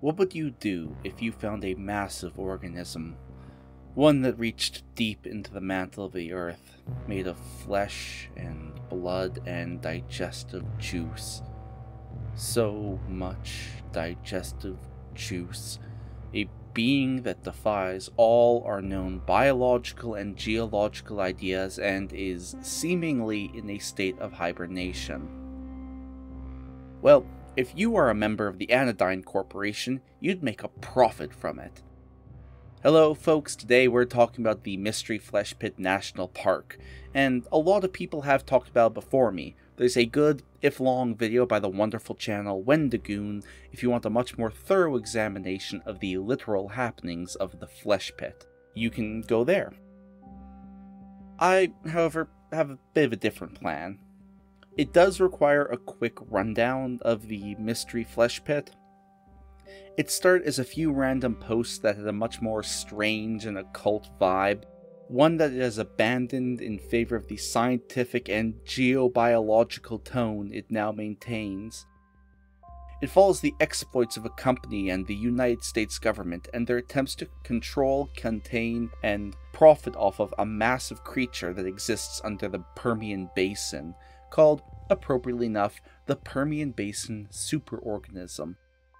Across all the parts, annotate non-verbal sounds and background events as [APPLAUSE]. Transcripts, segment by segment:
What would you do if you found a massive organism? One that reached deep into the mantle of the earth, made of flesh and blood and digestive juice. So much digestive juice. A being that defies all our known biological and geological ideas and is seemingly in a state of hibernation. Well, if you are a member of the Anodyne Corporation, you'd make a profit from it. Hello, folks. Today we're talking about the Mystery Flesh Pit National Park, and a lot of people have talked about before me. There's a good, if long, video by the wonderful channel Wendigoon if you want a much more thorough examination of the literal happenings of the Flesh Pit. You can go there. I, however, have a bit of a different plan. It does require a quick rundown of the Mystery Flesh Pit. It started as a few random posts that had a much more strange and occult vibe, one that it has abandoned in favor of the scientific and geobiological tone it now maintains. It follows the exploits of a company and the United States government and their attempts to control, contain, and profit off of a massive creature that exists under the Permian Basin, called, appropriately enough, the Permian Basin superorganism.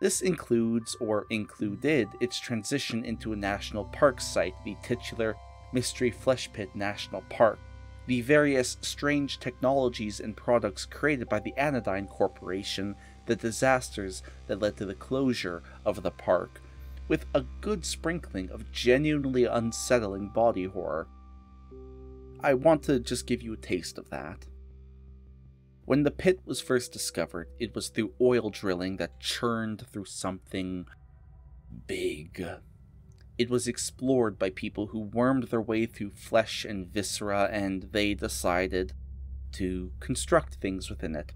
This includes, or included, its transition into a national park site, the titular Mystery Flesh Pit National Park, the various strange technologies and products created by the Anodyne Corporation, the disasters that led to the closure of the park, with a good sprinkling of genuinely unsettling body horror. I want to just give you a taste of that. When the pit was first discovered, it was through oil drilling that churned through something big. It was explored by people who wormed their way through flesh and viscera, and they decided to construct things within it.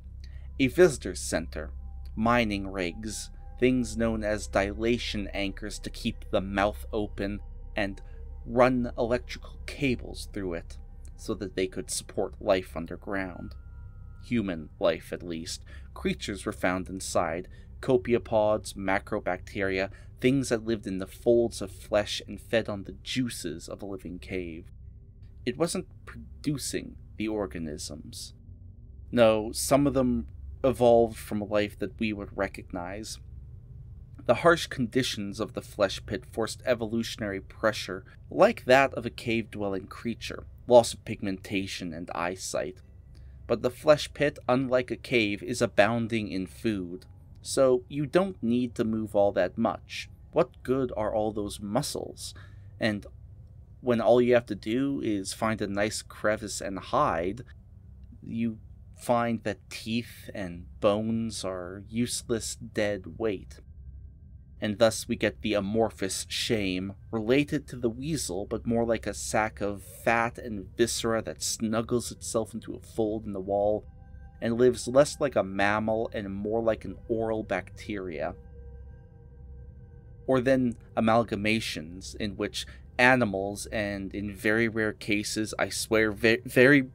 A visitor's center, mining rigs, things known as dilation anchors to keep the mouth open, and run electrical cables through it so that they could support life underground human life at least, creatures were found inside copiopods, macrobacteria, things that lived in the folds of flesh and fed on the juices of a living cave. It wasn't producing the organisms. No, some of them evolved from a life that we would recognize. The harsh conditions of the flesh pit forced evolutionary pressure like that of a cave dwelling creature loss of pigmentation and eyesight, but the flesh pit, unlike a cave, is abounding in food, so you don't need to move all that much. What good are all those muscles? And when all you have to do is find a nice crevice and hide, you find that teeth and bones are useless dead weight and thus we get the amorphous shame, related to the weasel, but more like a sack of fat and viscera that snuggles itself into a fold in the wall, and lives less like a mammal and more like an oral bacteria. Or then amalgamations, in which animals, and in very rare cases, I swear, very, very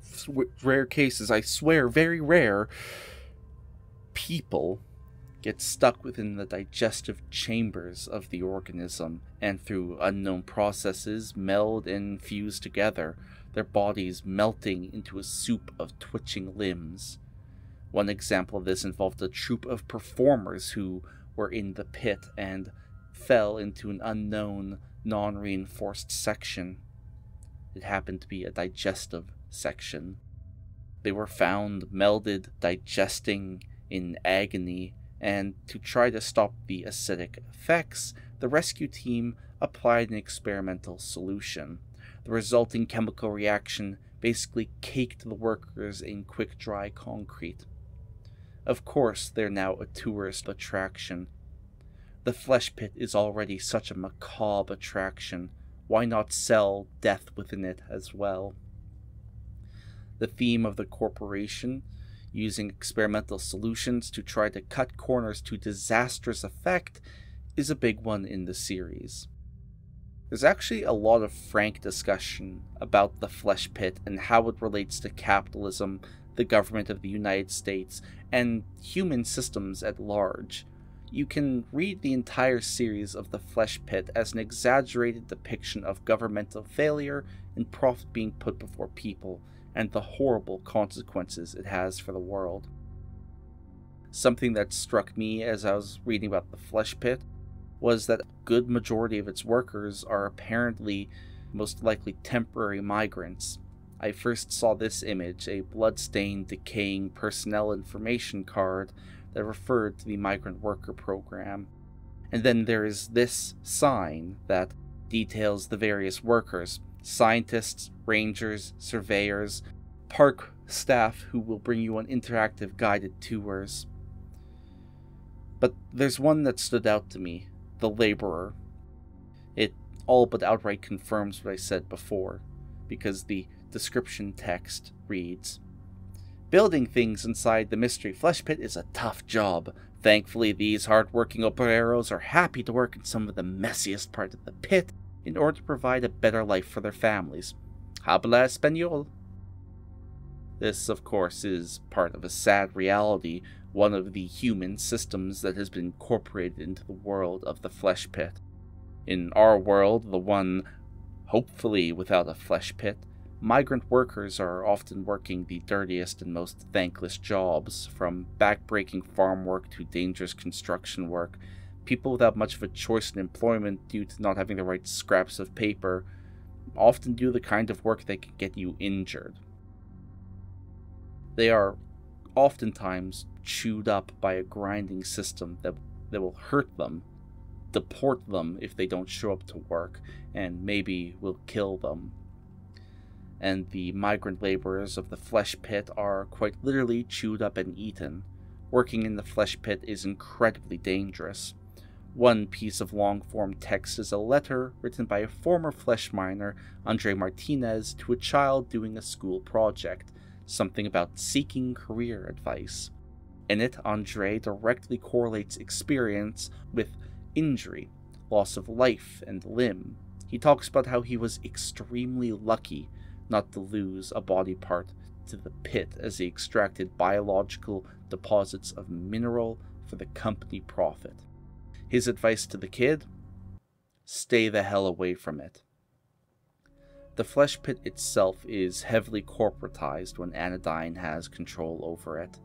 rare cases, I swear, very rare, people get stuck within the digestive chambers of the organism and through unknown processes meld and fuse together, their bodies melting into a soup of twitching limbs. One example of this involved a troupe of performers who were in the pit and fell into an unknown, non reinforced section. It happened to be a digestive section. They were found melded, digesting in agony and to try to stop the acidic effects, the rescue team applied an experimental solution. The resulting chemical reaction basically caked the workers in quick dry concrete. Of course, they're now a tourist attraction. The flesh pit is already such a macabre attraction. Why not sell death within it as well? The theme of the corporation using experimental solutions to try to cut corners to disastrous effect is a big one in the series. There's actually a lot of frank discussion about the flesh pit and how it relates to capitalism, the government of the United States, and human systems at large. you can read the entire series of The Flesh Pit as an exaggerated depiction of governmental failure and profit being put before people, and the horrible consequences it has for the world. Something that struck me as I was reading about The Flesh Pit was that a good majority of its workers are apparently most likely temporary migrants. I first saw this image, a blood-stained, decaying personnel information card that referred to the migrant worker program. And then there is this sign that details the various workers scientists, rangers, surveyors, park staff who will bring you on interactive guided tours. But there's one that stood out to me the laborer. It all but outright confirms what I said before, because the description text reads Building things inside the Mystery Flesh Pit is a tough job. Thankfully, these hard-working opereros are happy to work in some of the messiest part of the pit in order to provide a better life for their families. Habla español. This, of course, is part of a sad reality, one of the human systems that has been incorporated into the world of the flesh pit. In our world, the one hopefully without a flesh pit, Migrant workers are often working the dirtiest and most thankless jobs, from back-breaking farm work to dangerous construction work. People without much of a choice in employment due to not having the right scraps of paper often do the kind of work that can get you injured. They are oftentimes chewed up by a grinding system that, that will hurt them, deport them if they don't show up to work, and maybe will kill them and the migrant laborers of the flesh pit are quite literally chewed up and eaten. Working in the flesh pit is incredibly dangerous. One piece of long form text is a letter written by a former flesh miner, Andre Martinez, to a child doing a school project, something about seeking career advice. In it, Andre directly correlates experience with injury, loss of life and limb. He talks about how he was extremely lucky not to lose a body part to the pit as he extracted biological deposits of mineral for the company profit. His advice to the kid stay the hell away from it. The flesh pit itself is heavily corporatized when Anodyne has control over it.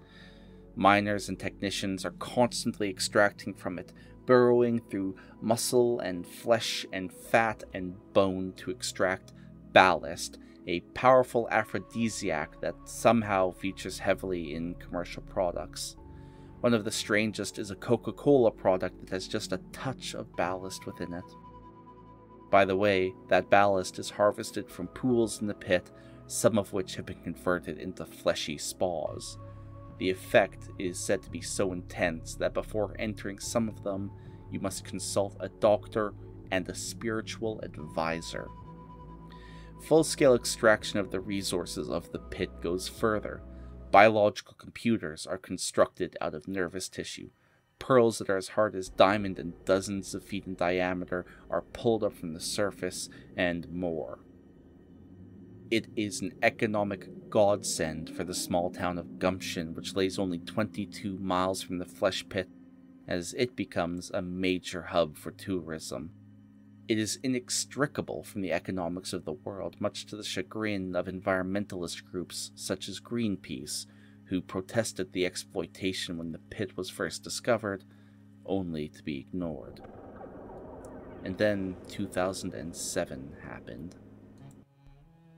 Miners and technicians are constantly extracting from it, burrowing through muscle and flesh and fat and bone to extract ballast a powerful aphrodisiac that somehow features heavily in commercial products. One of the strangest is a Coca Cola product that has just a touch of ballast within it. By the way, that ballast is harvested from pools in the pit, some of which have been converted into fleshy spas. The effect is said to be so intense that before entering some of them, you must consult a doctor and a spiritual advisor. Full-scale extraction of the resources of the pit goes further. Biological computers are constructed out of nervous tissue. Pearls that are as hard as diamond and dozens of feet in diameter are pulled up from the surface, and more. It is an economic godsend for the small town of Gumption, which lays only 22 miles from the flesh pit, as it becomes a major hub for tourism. It is inextricable from the economics of the world, much to the chagrin of environmentalist groups such as Greenpeace, who protested the exploitation when the pit was first discovered, only to be ignored. And then 2007 happened.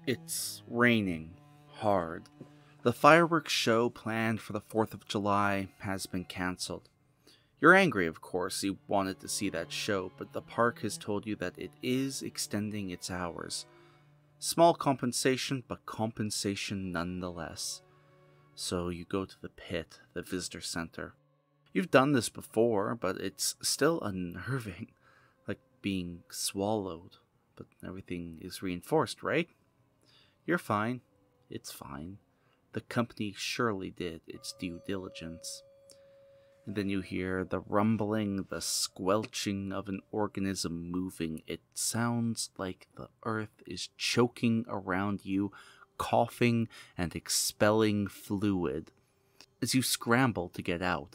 It's raining hard. The fireworks show planned for the 4th of July has been cancelled. You're angry, of course, you wanted to see that show, but the park has told you that it is extending its hours. Small compensation, but compensation nonetheless. So you go to the pit, the visitor center. You've done this before, but it's still unnerving, [LAUGHS] like being swallowed. But everything is reinforced, right? You're fine. It's fine. The company surely did its due diligence. And then you hear the rumbling, the squelching of an organism moving. It sounds like the earth is choking around you, coughing and expelling fluid. As you scramble to get out,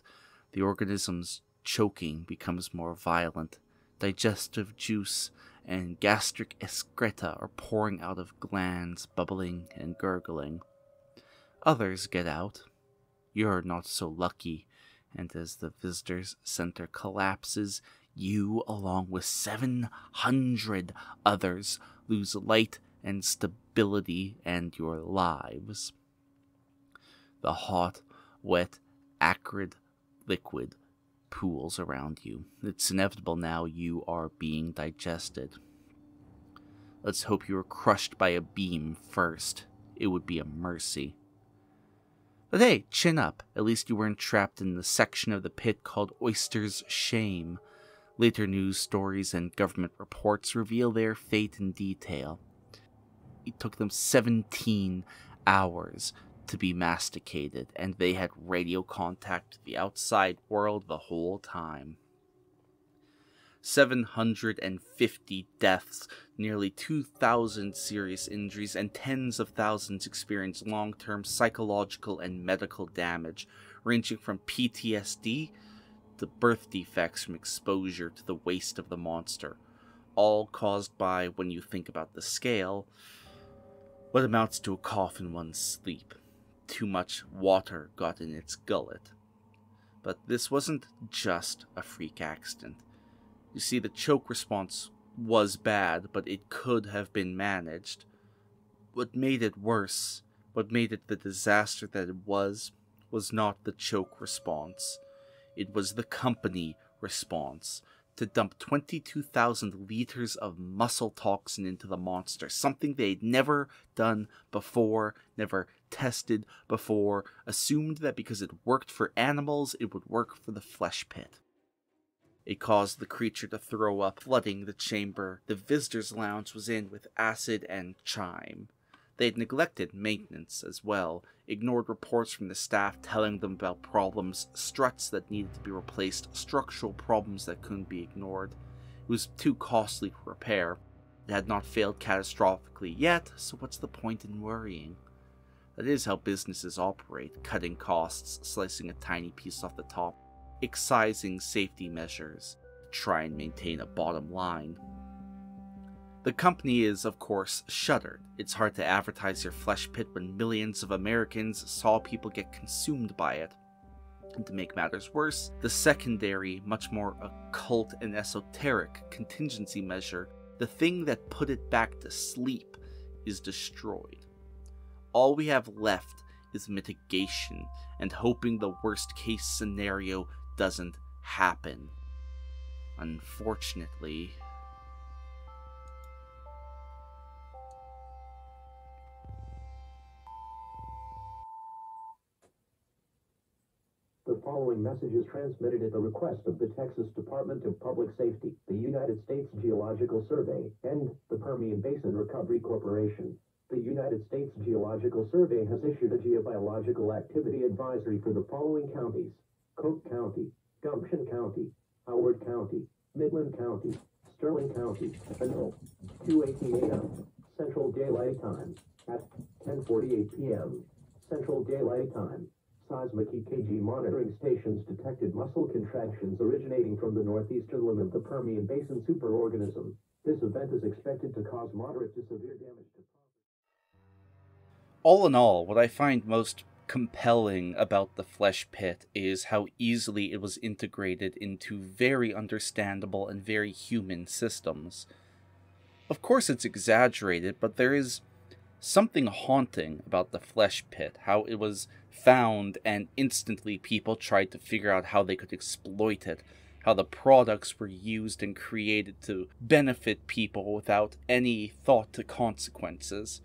the organism's choking becomes more violent. Digestive juice and gastric excreta are pouring out of glands, bubbling and gurgling. Others get out. You're not so lucky, and as the visitors center collapses, you, along with 700 others, lose light and stability and your lives. The hot, wet, acrid liquid pools around you. It's inevitable now you are being digested. Let's hope you were crushed by a beam first. It would be a mercy. But hey, chin up. At least you weren't trapped in the section of the pit called Oyster's Shame. Later news stories and government reports reveal their fate in detail. It took them 17 hours to be masticated, and they had radio contact with the outside world the whole time. 750 deaths, nearly 2,000 serious injuries, and tens of thousands experienced long term psychological and medical damage, ranging from PTSD to birth defects from exposure to the waste of the monster, all caused by, when you think about the scale, what amounts to a cough in one's sleep too much water got in its gullet. But this wasn't just a freak accident. You see, the choke response was bad, but it could have been managed. What made it worse, what made it the disaster that it was, was not the choke response. It was the company response to dump 22,000 liters of muscle toxin into the monster, something they'd never done before, never tested before, assumed that because it worked for animals, it would work for the flesh pit. It caused the creature to throw up, flooding the chamber the visitors' lounge was in with acid and chyme. They'd neglected maintenance as well, ignored reports from the staff telling them about problems, struts that needed to be replaced, structural problems that couldn't be ignored. It was too costly to repair. It had not failed catastrophically yet, so what's the point in worrying? That is how businesses operate, cutting costs, slicing a tiny piece off the top, excising safety measures, to try and maintain a bottom line. The company is, of course, shuttered. It's hard to advertise your flesh pit when millions of Americans saw people get consumed by it. And to make matters worse, the secondary, much more occult and esoteric contingency measure, the thing that put it back to sleep, is destroyed. All we have left is mitigation and hoping the worst case scenario doesn't happen. Unfortunately, The following message is transmitted at the request of the Texas Department of Public Safety, the United States Geological Survey, and the Permian Basin Recovery Corporation. The United States Geological Survey has issued a geobiological activity advisory for the following counties Cook County, Gumption County, Howard County, Midland County, Sterling County, until 2:18 a.m. Central Daylight Time at 10:48 p.m. Central Daylight Time seismic EKG monitoring stations detected muscle contractions originating from the northeastern limb of the Permian Basin superorganism. This event is expected to cause moderate to severe damage to all in all, what I find most compelling about the flesh pit is how easily it was integrated into very understandable and very human systems. Of course, it's exaggerated, but there is something haunting about the flesh pit, how it was found and instantly people tried to figure out how they could exploit it, how the products were used and created to benefit people without any thought to consequences.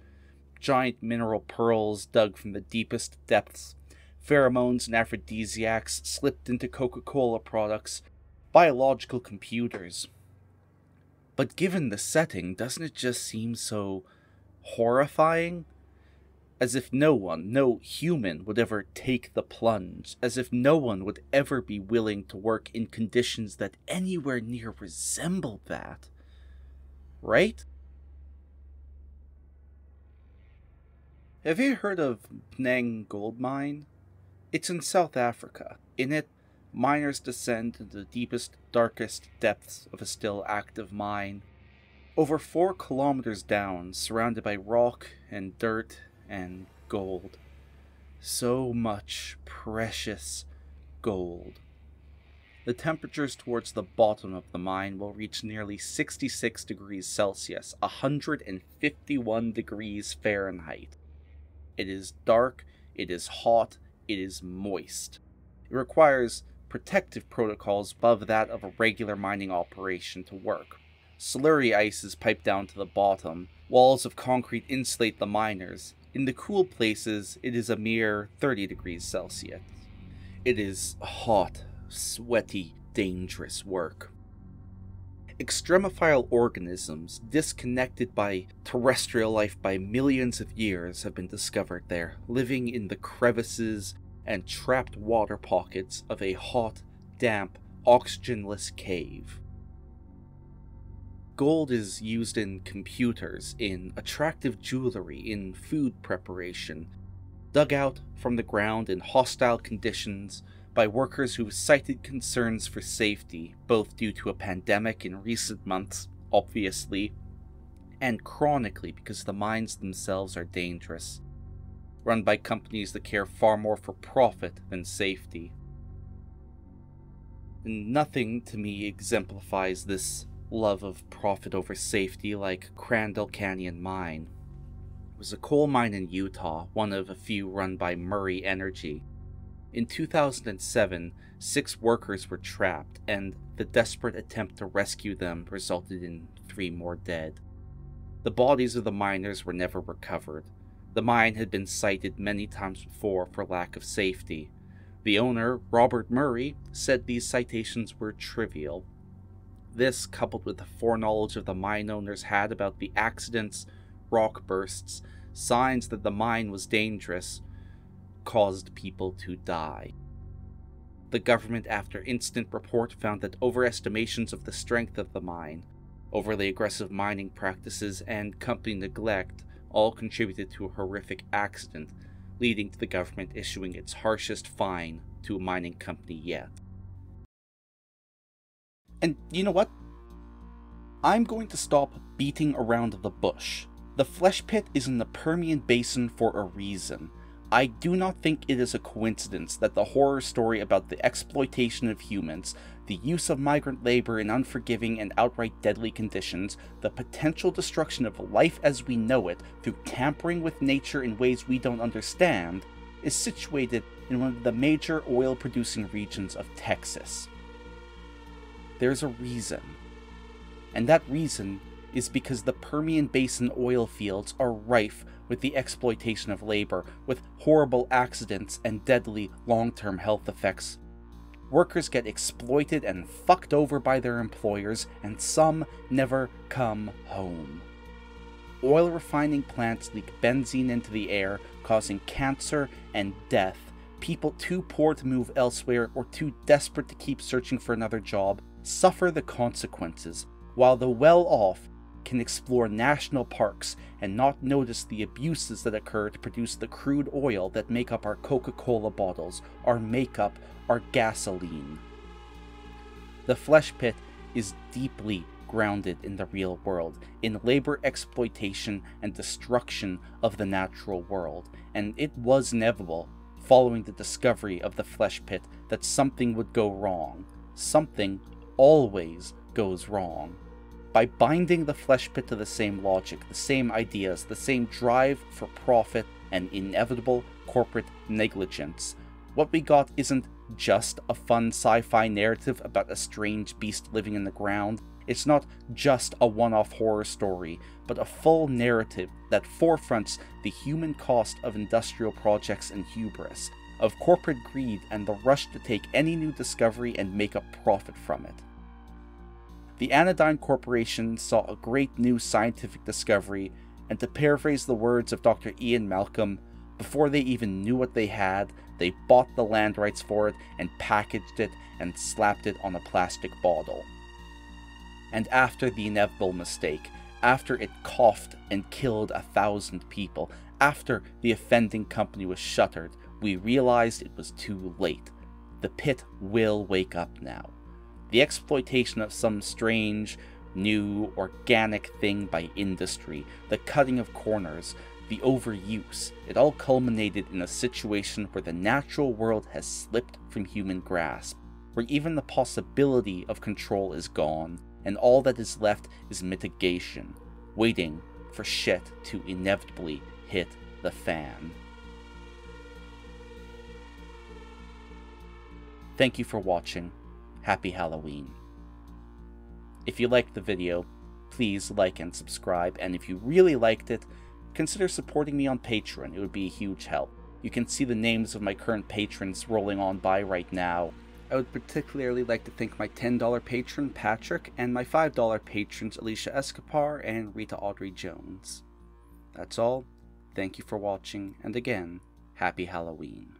Giant mineral pearls dug from the deepest depths, pheromones and aphrodisiacs slipped into Coca Cola products, biological computers. But given the setting, doesn't it just seem so horrifying. As if no one, no human, would ever take the plunge, as if no one would ever be willing to work in conditions that anywhere near resemble that. Right? Have you heard of Mponeng Gold Mine? It's in South Africa. In it, miners descend into the deepest, darkest depths of a still active mine. Over four kilometers down, surrounded by rock and dirt and gold. So much precious gold. The temperatures towards the bottom of the mine will reach nearly 66 degrees Celsius, 151 degrees Fahrenheit. It is dark, it is hot, it is moist. It requires protective protocols above that of a regular mining operation to work. Slurry ice is piped down to the bottom, walls of concrete insulate the miners. In the cool places, it is a mere 30 degrees Celsius. It is hot, sweaty, dangerous work. Extremophile organisms, disconnected by terrestrial life by millions of years, have been discovered there, living in the crevices and trapped water pockets of a hot, damp, oxygenless cave. Gold is used in computers, in attractive jewelry, in food preparation, dug out from the ground in hostile conditions by workers who cited concerns for safety, both due to a pandemic in recent months, obviously, and chronically because the mines themselves are dangerous, run by companies that care far more for profit than safety. Nothing to me exemplifies this love of profit over safety like Crandall Canyon Mine. It was a coal mine in Utah, one of a few run by Murray Energy. In 2007, six workers were trapped, and the desperate attempt to rescue them resulted in three more dead. The bodies of the miners were never recovered. The mine had been cited many times before for lack of safety. The owner, Robert Murray, said these citations were trivial this, coupled with the foreknowledge of the mine owners had about the accidents, rock bursts, signs that the mine was dangerous, caused people to die. The government, after instant report, found that overestimations of the strength of the mine, overly aggressive mining practices, and company neglect all contributed to a horrific accident, leading to the government issuing its harshest fine to a mining company yet. And you know what? I'm going to stop beating around the bush. The flesh pit is in the Permian Basin for a reason. I do not think it is a coincidence that the horror story about the exploitation of humans, the use of migrant labor in unforgiving and outright deadly conditions, the potential destruction of life as we know it through tampering with nature in ways we don't understand, is situated in one of the major oil producing regions of Texas. There's a reason. And that reason is because the Permian Basin oil fields are rife with the exploitation of labor, with horrible accidents and deadly long term health effects. Workers get exploited and fucked over by their employers, and some never come home. Oil refining plants leak benzene into the air, causing cancer and death. People too poor to move elsewhere or too desperate to keep searching for another job suffer the consequences, while the well off can explore national parks and not notice the abuses that occur to produce the crude oil that make up our Coca Cola bottles, our makeup, our gasoline. The flesh pit is deeply grounded in the real world, in labor exploitation and destruction of the natural world, and it was inevitable, following the discovery of the flesh pit, that something would go wrong. Something always goes wrong. By binding the flesh pit to the same logic, the same ideas, the same drive for profit, and inevitable corporate negligence, what we got isn't just a fun sci fi narrative about a strange beast living in the ground. It's not just a one off horror story, but a full narrative that forefronts the human cost of industrial projects and hubris, of corporate greed and the rush to take any new discovery and make a profit from it. The Anodyne Corporation saw a great new scientific discovery, and to paraphrase the words of Dr. Ian Malcolm, before they even knew what they had, they bought the land rights for it and packaged it and slapped it on a plastic bottle. And after the inevitable mistake, after it coughed and killed a thousand people, after the offending company was shuttered, we realized it was too late. the pit will wake up now. The exploitation of some strange, new, organic thing by industry, the cutting of corners, the overuse, it all culminated in a situation where the natural world has slipped from human grasp, where even the possibility of control is gone, and all that is left is mitigation, waiting for shit to inevitably hit the fan. Thank you for watching. Happy Halloween. If you liked the video, please like and subscribe, and if you really liked it, consider supporting me on Patreon. It would be a huge help. You can see the names of my current patrons rolling on by right now. I would particularly like to thank my $10 patron Patrick and my $5 patrons Alicia Escapar and Rita Audrey Jones. That's all. Thank you for watching, and again, happy Halloween.